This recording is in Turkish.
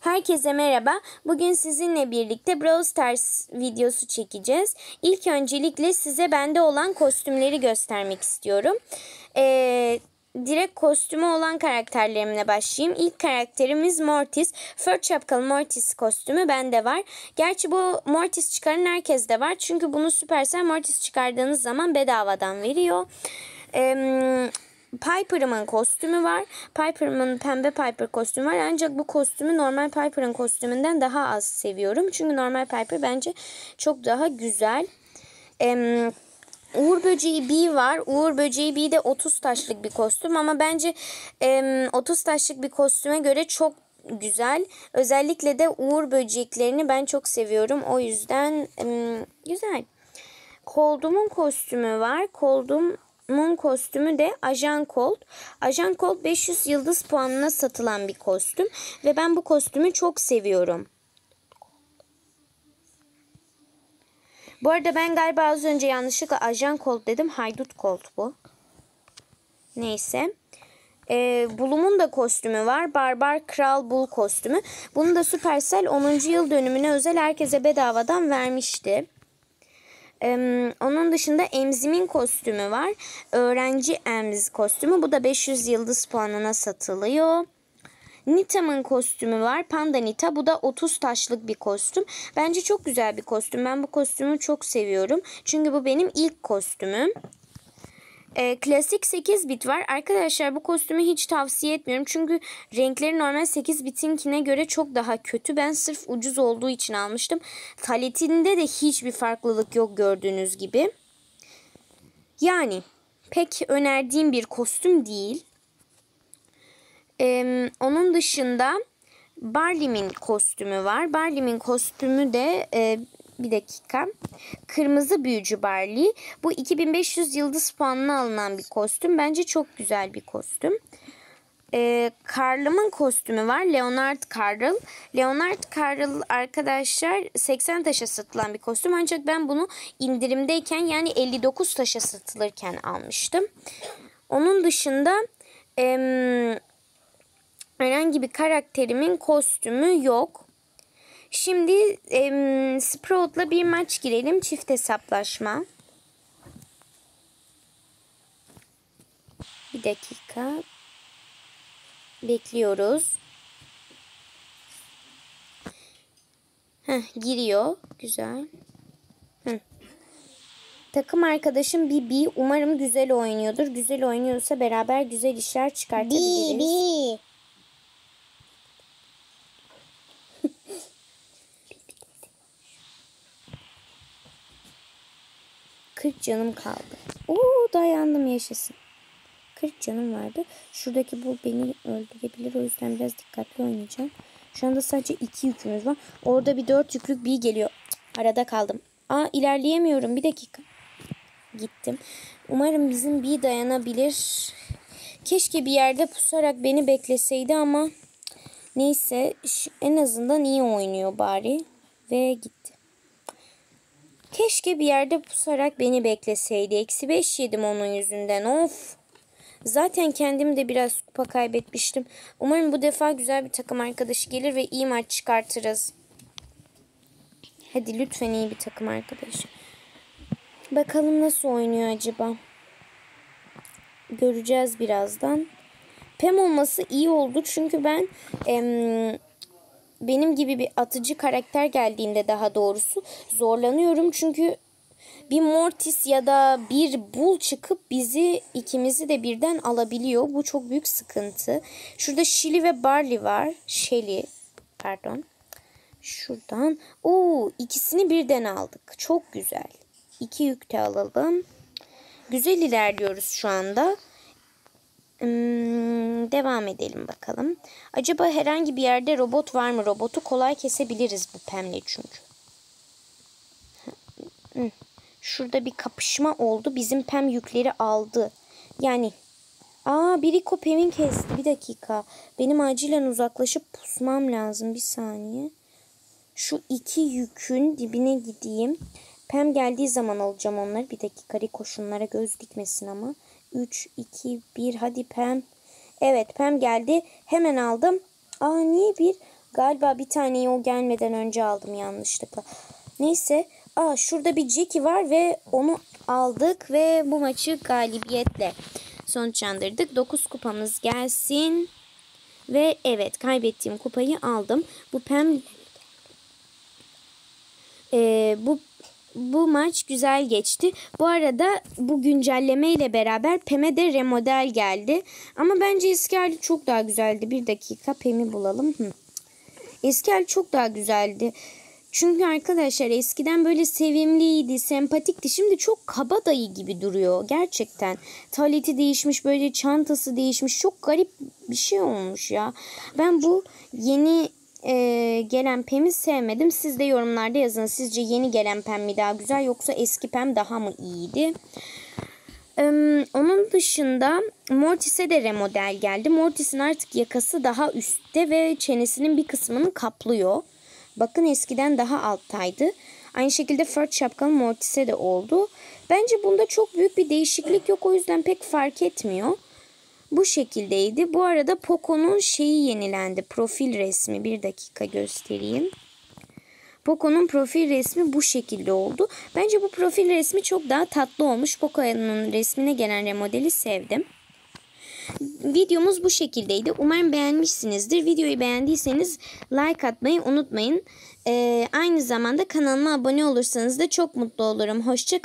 Herkese merhaba. Bugün sizinle birlikte Brawl Stars videosu çekeceğiz. İlk öncelikle size bende olan kostümleri göstermek istiyorum. Ee, direkt kostümü olan karakterlerimle başlayayım. İlk karakterimiz Mortis. Fur şapkalı Mortis kostümü bende var. Gerçi bu Mortis çıkaran herkeste var. Çünkü bunu Supercell Mortis çıkardığınız zaman bedavadan veriyor. Eee... Piper'ımın kostümü var. Piper'ımın pembe Piper kostümü var. Ancak bu kostümü normal Piper'ın kostümünden daha az seviyorum. Çünkü normal Piper bence çok daha güzel. Ee, Uğur Böceği B var. Uğur Böceği B de 30 taşlık bir kostüm ama bence e, 30 taşlık bir kostüme göre çok güzel. Özellikle de Uğur böceklerini ben çok seviyorum. O yüzden e, güzel. Cold'umun kostümü var. Cold'um Moon kostümü de Ajan Colt. Ajan Colt 500 yıldız puanına satılan bir kostüm ve ben bu kostümü çok seviyorum. Bu arada ben galiba az önce yanlışlıkla Ajan Colt dedim. Haydut Colt bu. Neyse. Ee, Bulum'un da kostümü var. Barbar Kral Bul kostümü. Bunu da Supercell 10. yıl dönümüne özel herkese bedavadan vermişti. Ee, onun dışında Emzim'in kostümü var. Öğrenci Emz kostümü. Bu da 500 yıldız puanına satılıyor. Nita'mın kostümü var. Panda Nita. Bu da 30 taşlık bir kostüm. Bence çok güzel bir kostüm. Ben bu kostümü çok seviyorum. Çünkü bu benim ilk kostümüm. E, klasik 8 bit var. Arkadaşlar bu kostümü hiç tavsiye etmiyorum. Çünkü renkleri normal 8 bitinkine göre çok daha kötü. Ben sırf ucuz olduğu için almıştım. Taletinde de hiçbir farklılık yok gördüğünüz gibi. Yani pek önerdiğim bir kostüm değil. Ee, onun dışında Barlim'in kostümü var. Barlim'in kostümü de e, bir dakika. Kırmızı büyücü Barley. Bu 2500 yıldız puanına alınan bir kostüm. Bence çok güzel bir kostüm. Ee, Carl'ımın kostümü var. Leonard Carl. Leonard Carl arkadaşlar 80 taşa satılan bir kostüm. Ancak ben bunu indirimdeyken yani 59 taşa satılırken almıştım. Onun dışında em, herhangi bir karakterimin kostümü yok. Şimdi e, Sprout'la bir maç girelim. Çift hesaplaşma. Bir dakika. Bekliyoruz. Heh, giriyor. Güzel. Takım arkadaşım Bibi. Umarım güzel oynuyordur. Güzel oynuyorsa beraber güzel işler çıkartabiliriz. Bibi. 40 canım kaldı. Oo dayandım yaşasın. 40 canım vardı. Şuradaki bu beni öldürebilir. O yüzden biraz dikkatli oynayacağım. Şu anda sadece 2 yükümüz var. Orada bir 4 yüklük bir geliyor. Arada kaldım. Aa ilerleyemiyorum. Bir dakika. Gittim. Umarım bizim bir dayanabilir. Keşke bir yerde pusarak beni bekleseydi ama neyse en azından iyi oynuyor bari. Ve gitti. Keşke bir yerde pusarak beni bekleseydi. Eksi 5 yedim onun yüzünden. Of. Zaten kendim de biraz kupa kaybetmiştim. Umarım bu defa güzel bir takım arkadaşı gelir ve iyi maç çıkartırız. Hadi lütfen iyi bir takım arkadaşı. Bakalım nasıl oynuyor acaba. Göreceğiz birazdan. Pem olması iyi oldu çünkü ben em, benim gibi bir atıcı karakter geldiğinde daha doğrusu zorlanıyorum. Çünkü bir Mortis ya da bir Bull çıkıp bizi ikimizi de birden alabiliyor. Bu çok büyük sıkıntı. Şurada Shelly ve Barley var. Shelly pardon. Şuradan. Oo, ikisini birden aldık. Çok güzel. İki yük de alalım. Güzel ilerliyoruz şu anda. Hmm, devam edelim bakalım. Acaba herhangi bir yerde robot var mı? Robotu kolay kesebiliriz bu pemle çünkü. Şurada bir kapışma oldu. Bizim pem yükleri aldı. Yani Aa biri Pem'in kesti. Bir dakika. Benim acilen uzaklaşıp pusmam lazım. Bir saniye. Şu iki yükün dibine gideyim. Pem geldiği zaman alacağım onları. Bir dakika. Riko şunlara göz dikmesin ama. 3, 2, 1 hadi Pem. Evet Pem geldi. Hemen aldım. Aa niye bir? Galiba bir taneyi o gelmeden önce aldım yanlışlıkla. Neyse. Aa şurada bir Jackie var ve onu aldık ve bu maçı galibiyetle sonuçlandırdık. 9 kupamız gelsin. Ve evet kaybettiğim kupayı aldım. Bu pem ee, bu bu maç güzel geçti. Bu arada bu güncelleme ile beraber Pem'e de remodel geldi. Ama bence eski hali çok daha güzeldi. Bir dakika Pem'i bulalım. Hı. Eski hali çok daha güzeldi. Çünkü arkadaşlar eskiden böyle sevimliydi, sempatikti. Şimdi çok kabadayı gibi duruyor gerçekten. Taleti değişmiş, böyle çantası değişmiş. Çok garip bir şey olmuş ya. Ben bu yeni e, gelen Pem'i sevmedim. Siz de yorumlarda yazın. Sizce yeni gelen Pem mi daha güzel yoksa eski Pem daha mı iyiydi? Ee, onun dışında Mortis'e de remodel geldi. Mortis'in artık yakası daha üstte ve çenesinin bir kısmını kaplıyor. Bakın eskiden daha alttaydı. Aynı şekilde fört şapkalı Mortis'e de oldu. Bence bunda çok büyük bir değişiklik yok. O yüzden pek fark etmiyor. Bu şekildeydi. Bu arada Poco'nun şeyi yenilendi. Profil resmi. Bir dakika göstereyim. Poco'nun profil resmi bu şekilde oldu. Bence bu profil resmi çok daha tatlı olmuş. Poco'nun resmine gelen remodeli sevdim. Videomuz bu şekildeydi. Umarım beğenmişsinizdir. Videoyu beğendiyseniz like atmayı unutmayın. Ee, aynı zamanda kanalıma abone olursanız da çok mutlu olurum. Hoşçakalın.